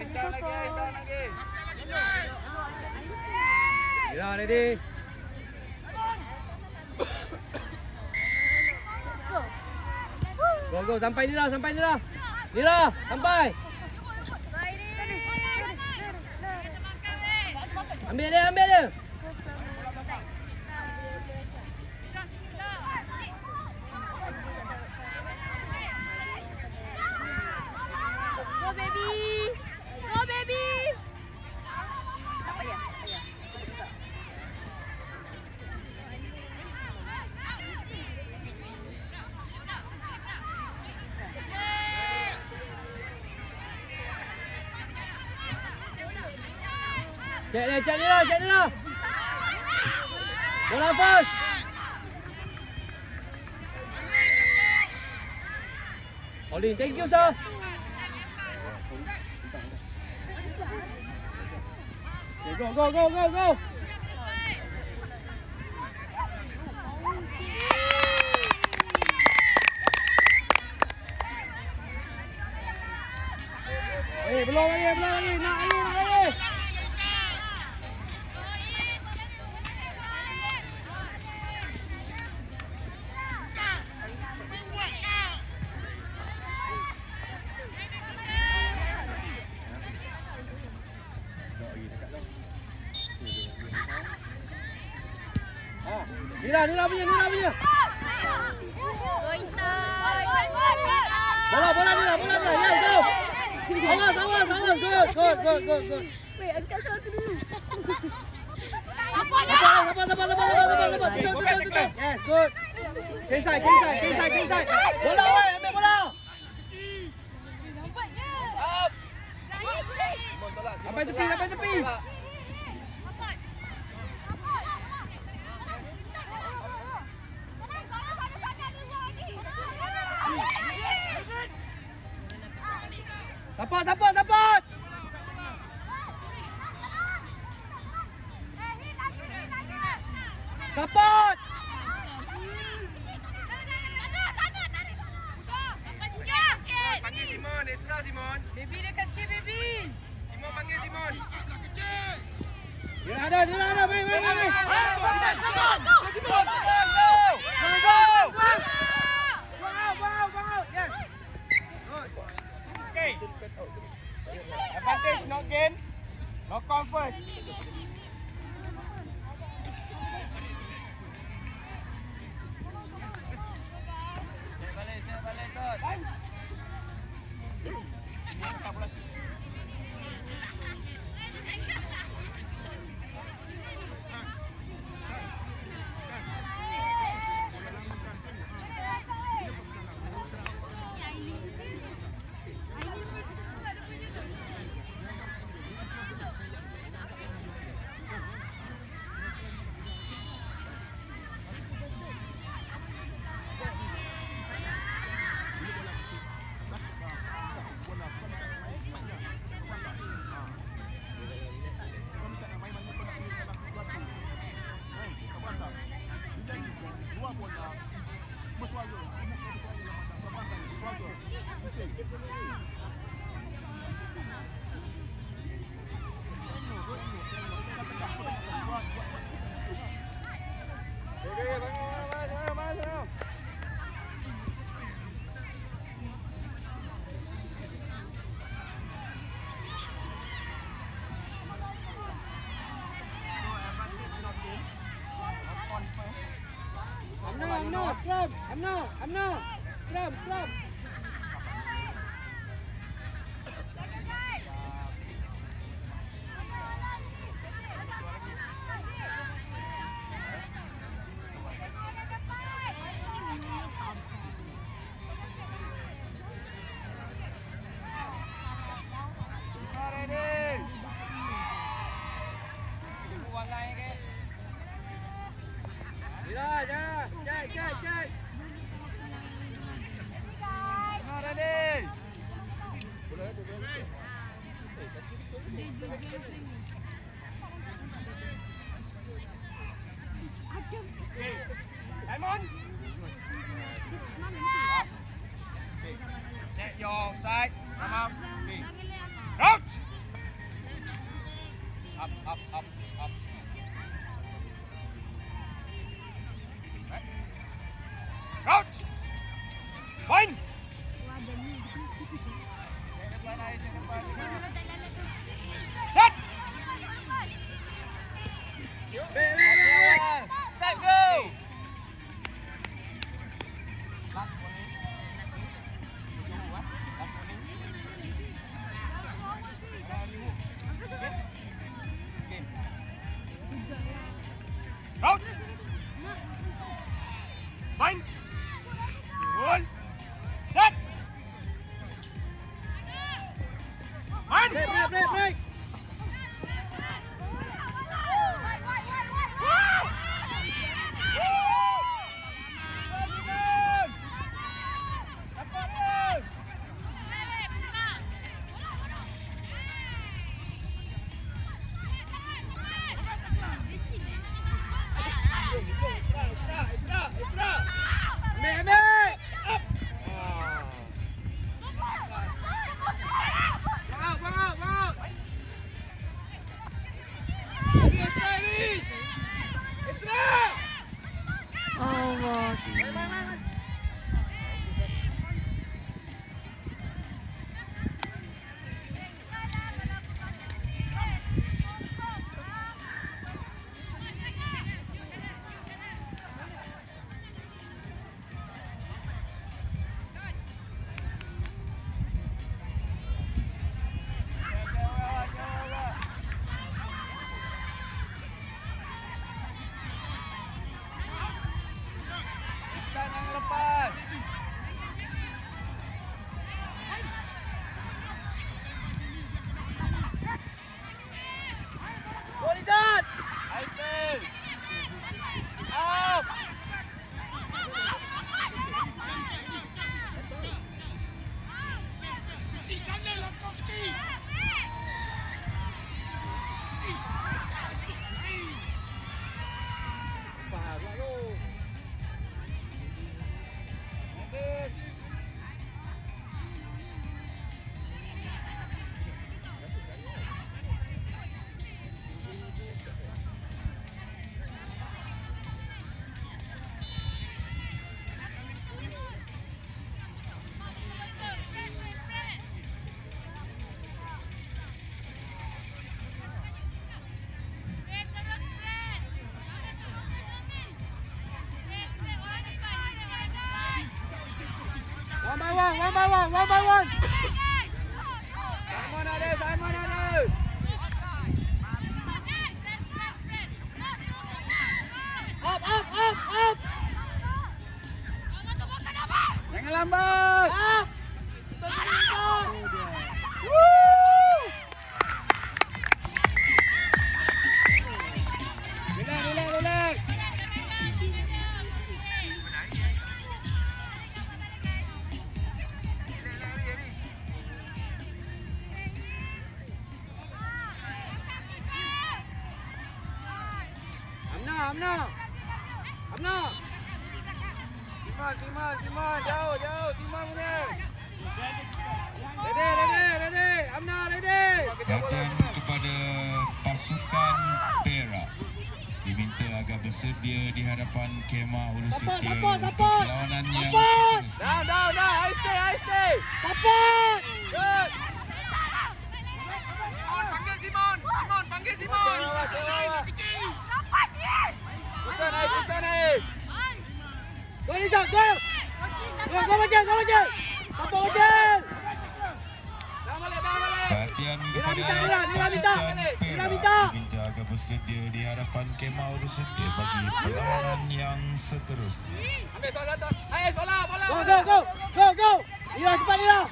Lagi. Nira ready. Go go sampai Nira sampai Nira. Nira sampai. Ambil dia ambil dia. Chạy đi dia chạy đi cek Nira. Bola first. Olin, thank you sir. Okay, go go go go go. Hey, belum lagi, belum lagi. Nak lagi, nak lagi. Nira, bola Nira. Yes, go. Awas, awas, awas. Good, good, good, good, good. Wait, angkat satu dulu. Sabar, sabar, sabar, sabar, sabar, sabar, sabar. Tutup, tutup, tutup. Yes, good. Inside, inside, inside, inside. Bola, oi, ambil bola. Sampai tepi, sampai tepi. Panggil Simon, extra Simon. Baby dekat sikit baby. Simon panggil Simon. Dia ada, dia ada. Main, main, main. main. Simon, Simon, advantage, no gain, no comfort. Balik, balik, i'm not. I'm not. I'm not, I'm not. Mira, ya. Cek, cek, cek. Simon ready. Okay. Simon. Okay. Check your side. Come out. Okay. One by one, one by one, one by one. Simon ada, Simon ada. Up, up, up, up. Jangan lambat. Up. Relax, Amna, Amna. Simon, Simon, Simon. Jauh, jauh. Simon punya. Ready, ready, ready. Amna, ready. Latihan kepada pasukan Perak diminta agar bersedia di hadapan kemah Ulu Support, Setia support, untuk support. perlawanan yang Support. seterusnya. Down, down, down. I stay, I stay. Support. Good. Panggil Simon. Simon, panggil Simon. Cewa, cewa. Susan, Susan. Go Izat, go. Go, go macam, go macam. Support macam. Dah balik, dah balik. Perhatian kepada minta, Dila minta. minta. diminta agar bersedia di hadapan kemah Ulu Setia bagi perlawanan yang seterusnya. Ambil soal satu. Ais, bola, bola. Go, go, go. Go, go. Dila, cepat balik.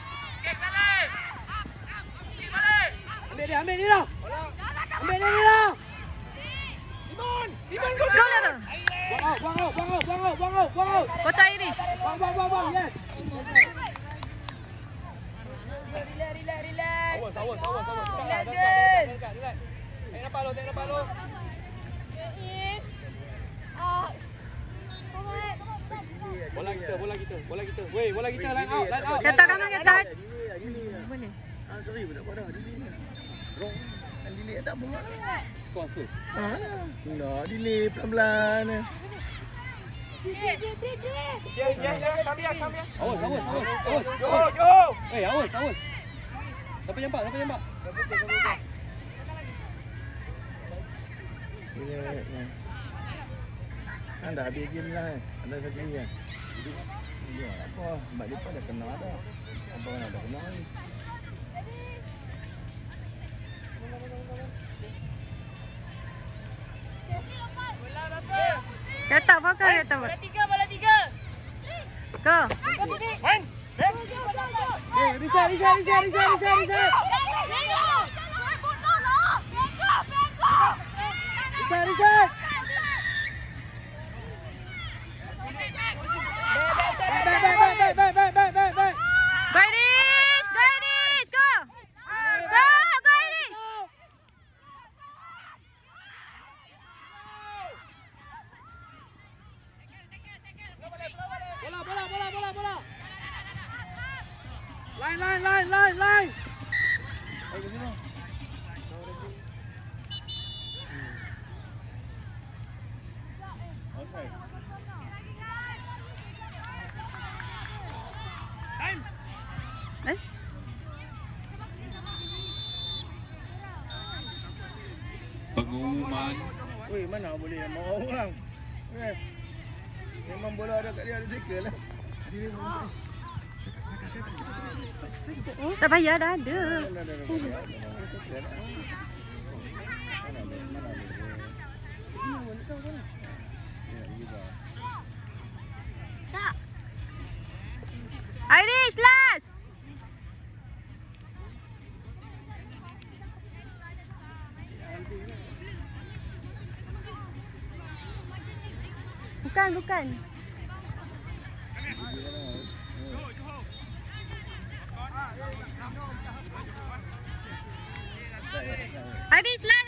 Balik. Ambil dia, ambil Dila. Ambil dia Dila. Simon, Simon, go. Gol ada. Buang out, buang out, buang out, buang out, buang out, buang out. Kota Iris. Buang, buang, buang, buang. Yes. Awas, awas, awas, awas. Relax, relax. Relax. Tak nampak lu, tak nampak lu. Bola kita, bola kita, bola kita. Weh, bola kita line out, line out. Ketat kamu ketat. Mana? Skor apa? Nak delay pelan-pelan. Ya, ya, ya. Kami ya, Ya, ya, ya, kami, kami. Awas, awas, awas. Awas. Yo, yo. Eh, awas, awas. Siapa jambak? Siapa jambak? Ya, ya. Anda habis game lah. Anda sendiri ya. Jadi, apa? Mbak dah kenal dah. Kata apa? Bola tiga, bola tiga. Kau. Main. Eh, Richard, Richard, Richard, Richard, Richard, Richard. Richard, Richard. Mana boleh sama orang? Eh. Memang bola ada kat dia ada tackle lah. Tak payah dah ada. Dah, dah, dah, bukan, bukan. Adis. lah,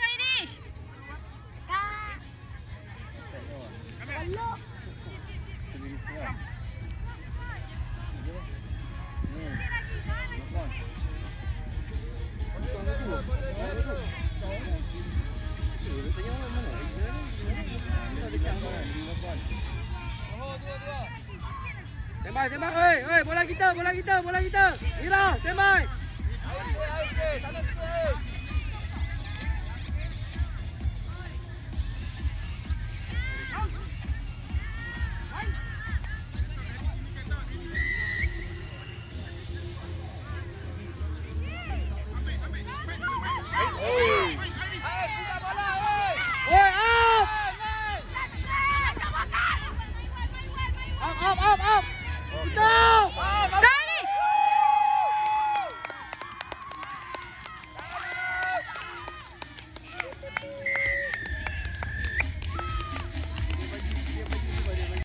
Tembak, tembak. Oi, oi, bola kita, bola kita, bola kita. Ira, tembak.